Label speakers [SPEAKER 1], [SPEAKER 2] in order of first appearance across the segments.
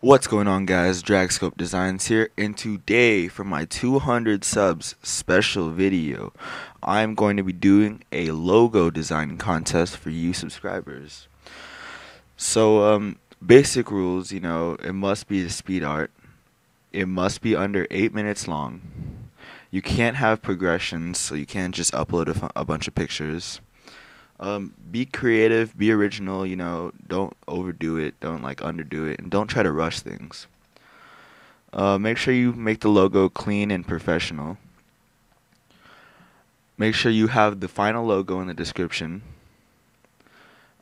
[SPEAKER 1] What's going on guys, Dragscope Designs here, and today for my 200 subs special video, I'm going to be doing a logo design contest for you subscribers. So, um, basic rules, you know, it must be the speed art, it must be under 8 minutes long, you can't have progressions, so you can't just upload a, a bunch of pictures um, be creative, be original, you know, don't overdo it, don't like underdo it, and don't try to rush things. Uh, make sure you make the logo clean and professional. Make sure you have the final logo in the description.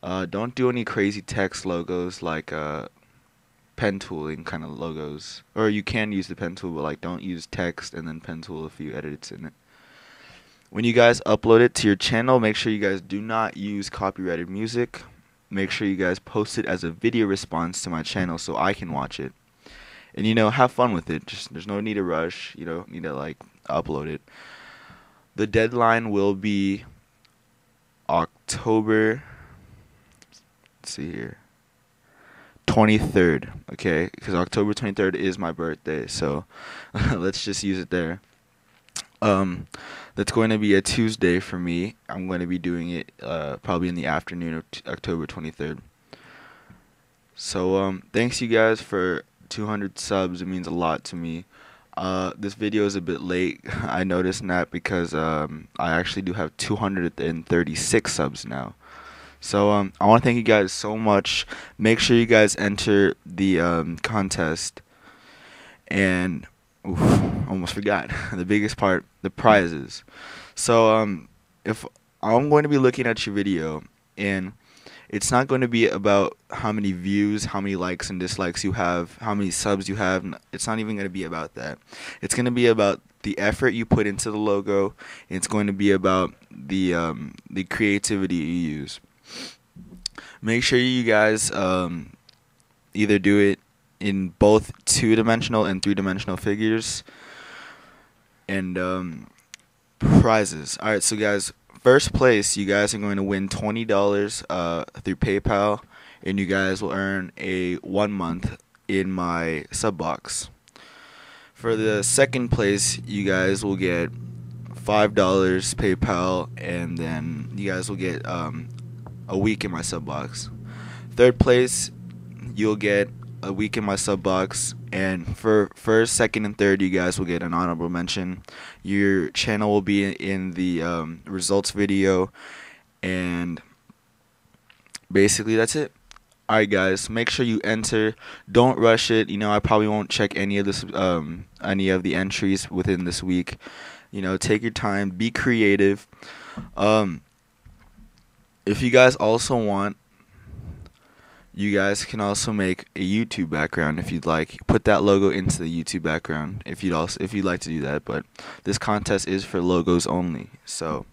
[SPEAKER 1] Uh, don't do any crazy text logos like uh, pen tooling kind of logos. Or you can use the pen tool, but like don't use text and then pen tool a few edits in it when you guys upload it to your channel, make sure you guys do not use copyrighted music. Make sure you guys post it as a video response to my channel so I can watch it. And you know, have fun with it. Just there's no need to rush. You don't need to like upload it. The deadline will be October. Let's see here. 23rd, okay? Because October 23rd is my birthday, so let's just use it there. Um, that's going to be a Tuesday for me. I'm going to be doing it uh, probably in the afternoon of October 23rd. So um, thanks you guys for 200 subs. It means a lot to me. Uh, this video is a bit late. I noticed that because um, I actually do have 236 subs now. So um, I want to thank you guys so much. Make sure you guys enter the um, contest. And Oof, almost forgot the biggest part, the prizes. So um, if I'm going to be looking at your video and it's not going to be about how many views, how many likes and dislikes you have, how many subs you have. It's not even going to be about that. It's going to be about the effort you put into the logo. It's going to be about the um, the creativity you use. Make sure you guys um, either do it in both two dimensional and three dimensional figures. And um, prizes. All right, so guys, first place, you guys are going to win twenty dollars uh, through PayPal, and you guys will earn a one month in my sub box. For the second place, you guys will get five dollars PayPal, and then you guys will get um, a week in my sub box. Third place, you'll get a week in my sub box. And for first second and third you guys will get an honorable mention. Your channel will be in the um, results video. And basically that's it. Alright guys make sure you enter. Don't rush it. You know I probably won't check any of this um, any of the entries within this week. You know take your time. Be creative. Um, if you guys also want you guys can also make a YouTube background if you'd like. Put that logo into the YouTube background if you'd also if you'd like to do that. But this contest is for logos only. So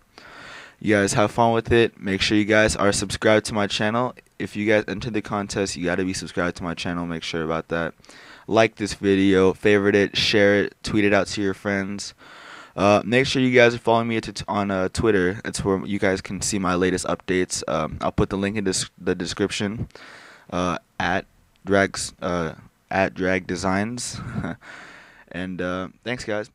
[SPEAKER 1] you guys have fun with it. Make sure you guys are subscribed to my channel. If you guys enter the contest, you got to be subscribed to my channel. Make sure about that. Like this video, favorite it, share it, tweet it out to your friends. Uh, make sure you guys are following me on uh, Twitter. It's where you guys can see my latest updates. Um, I'll put the link in the description uh, at drags uh, at drag designs. and uh, thanks, guys.